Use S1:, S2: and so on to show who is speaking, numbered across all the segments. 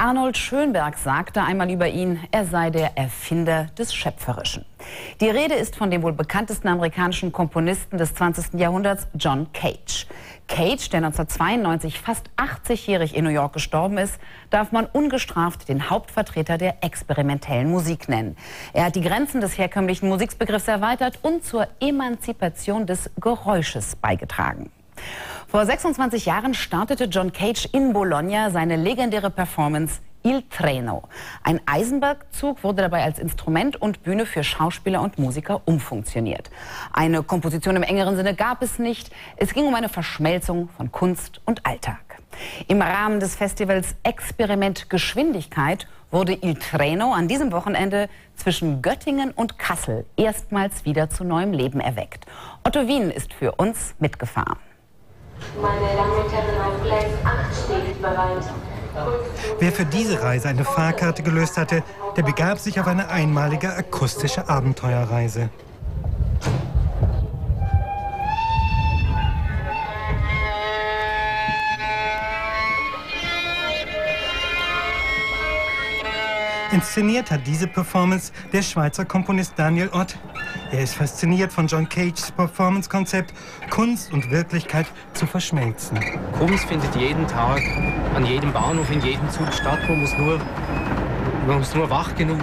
S1: Arnold Schönberg sagte einmal über ihn, er sei der Erfinder des Schöpferischen. Die Rede ist von dem wohl bekanntesten amerikanischen Komponisten des 20. Jahrhunderts, John Cage. Cage, der 1992 fast 80-jährig in New York gestorben ist, darf man ungestraft den Hauptvertreter der experimentellen Musik nennen. Er hat die Grenzen des herkömmlichen Musikbegriffs erweitert und zur Emanzipation des Geräusches beigetragen. Vor 26 Jahren startete John Cage in Bologna seine legendäre Performance Il Treno. Ein Eisenbergzug wurde dabei als Instrument und Bühne für Schauspieler und Musiker umfunktioniert. Eine Komposition im engeren Sinne gab es nicht. Es ging um eine Verschmelzung von Kunst und Alltag. Im Rahmen des Festivals Experiment Geschwindigkeit wurde Il Treno an diesem Wochenende zwischen Göttingen und Kassel erstmals wieder zu neuem Leben erweckt. Otto Wien ist für uns mitgefahren.
S2: Meine Damen und Herren, auf Gleis 8 steht bereit.
S3: Wer für diese Reise eine Fahrkarte gelöst hatte, der begab sich auf eine einmalige akustische Abenteuerreise. Inszeniert hat diese Performance der Schweizer Komponist Daniel Ott. Er ist fasziniert von John Cages Performance-Konzept, Kunst und Wirklichkeit zu verschmelzen.
S4: Kunst findet jeden Tag an jedem Bahnhof, in jedem Zug statt. Man muss nur, man muss nur wach genug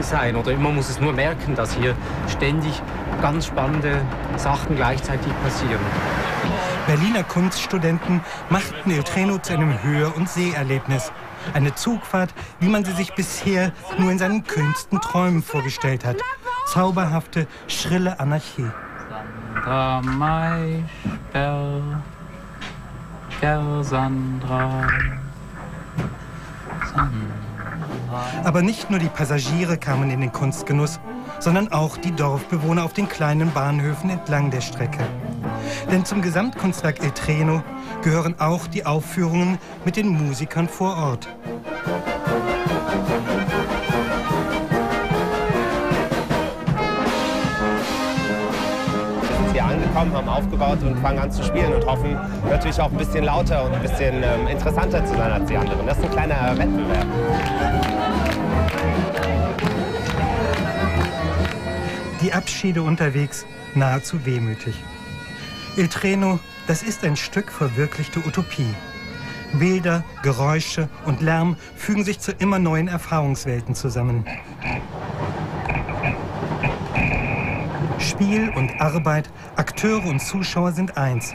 S4: sein oder man muss es nur merken, dass hier ständig ganz spannende Sachen gleichzeitig passieren.
S3: Berliner Kunststudenten machten Il Treno zu einem Hör- und Seherlebnis. Eine Zugfahrt, wie man sie sich bisher nur in seinen kühnsten Träumen vorgestellt hat. Zauberhafte, schrille Anarchie.
S5: Sandra Maischberg, Sandra.
S3: Aber nicht nur die Passagiere kamen in den Kunstgenuss, sondern auch die Dorfbewohner auf den kleinen Bahnhöfen entlang der Strecke. Denn zum Gesamtkunstwerk El Treno gehören auch die Aufführungen mit den Musikern vor Ort.
S6: Wir sind hier angekommen, haben aufgebaut und fangen an zu spielen und hoffen natürlich auch ein bisschen lauter und ein bisschen ähm, interessanter zu sein als die anderen. Das ist ein kleiner Wettbewerb.
S3: Die Abschiede unterwegs nahezu wehmütig. Il Treno, das ist ein Stück verwirklichte Utopie. Bilder, Geräusche und Lärm fügen sich zu immer neuen Erfahrungswelten zusammen. Spiel und Arbeit, Akteure und Zuschauer sind eins.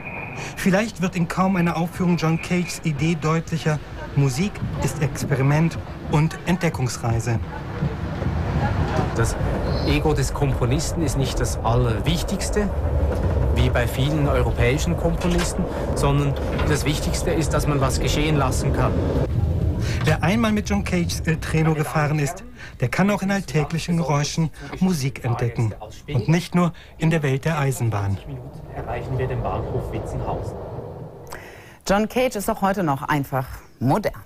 S3: Vielleicht wird in kaum einer Aufführung John Cages Idee deutlicher, Musik ist Experiment und Entdeckungsreise.
S4: Das Ego des Komponisten ist nicht das Allerwichtigste, wie bei vielen europäischen Komponisten, sondern das Wichtigste ist, dass man was geschehen lassen kann.
S3: Wer einmal mit John Cages El Treno gefahren ist, der kann auch in alltäglichen Geräuschen Musik entdecken. Und nicht nur in der Welt der Eisenbahn.
S4: erreichen wir den Bahnhof Witzenhausen.
S1: John Cage ist auch heute noch einfach modern.